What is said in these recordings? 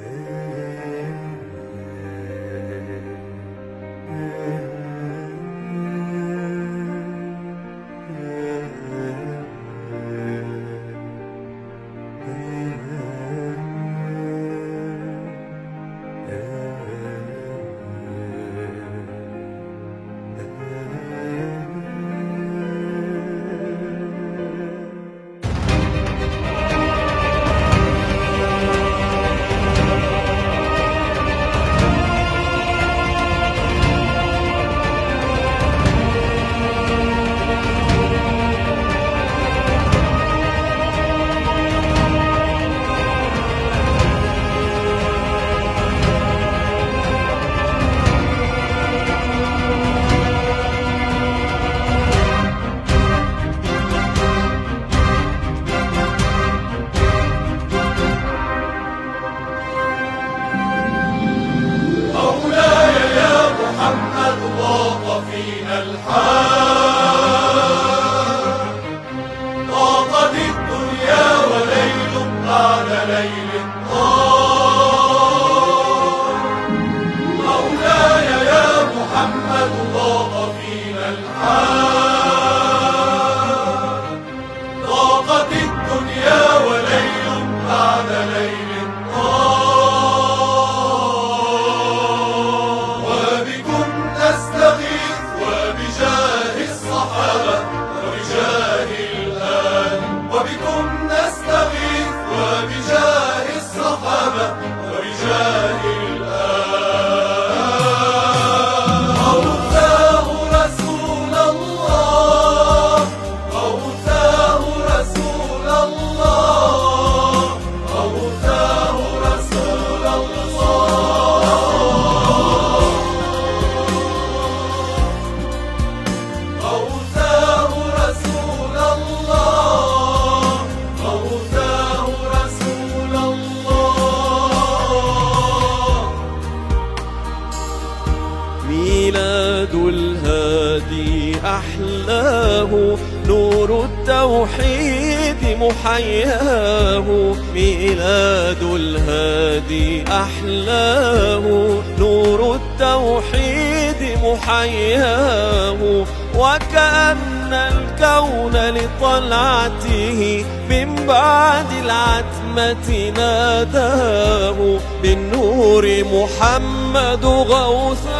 مولاي فينا الحال. ضاقت الدنيا وليل بعد ليل طال. مولاي يا محمد ضاق فينا الحال. ضاقت الدنيا وليل بعد ليل الآل أحلاه نور التوحيد محياه. ميلاد الهادي أحلاه. نور التوحيد محياه. وكأن الكون لطلعته من بعد العتمة ناداه. بالنور محمد غوثاه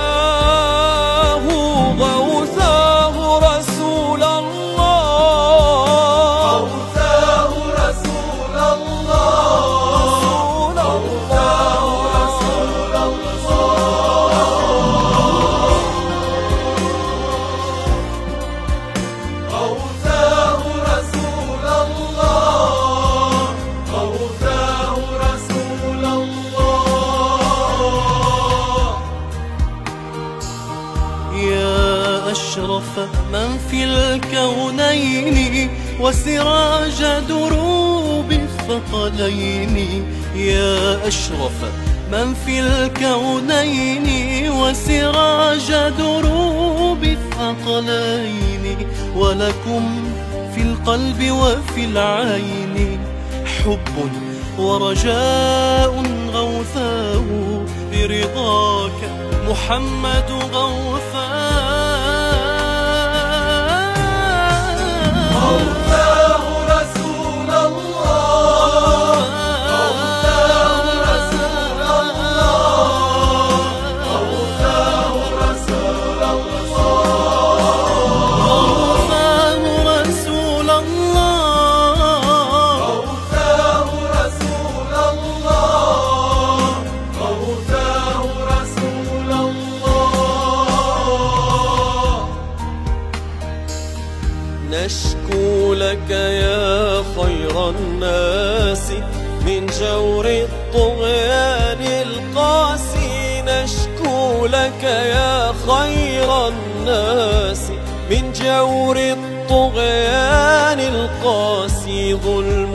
أشرف من في الكونين وسراج دروب الثقلين. يا أشرف من في الكونين وسراج دروب الثقلين. ولكم في القلب وفي العين حب ورجاء غوثاه برضاك محمد غوثاه Oh. نشكو لك يا خير الناس من جور الطغيان القاسي. نشكو لك يا خير الناس من جور الطغيان القاسي. ظلم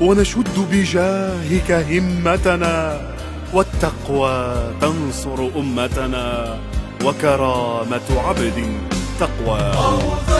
ونشد بجاهك همتنا والتقوى تنصر أمتنا وكرامة عبد تقوى.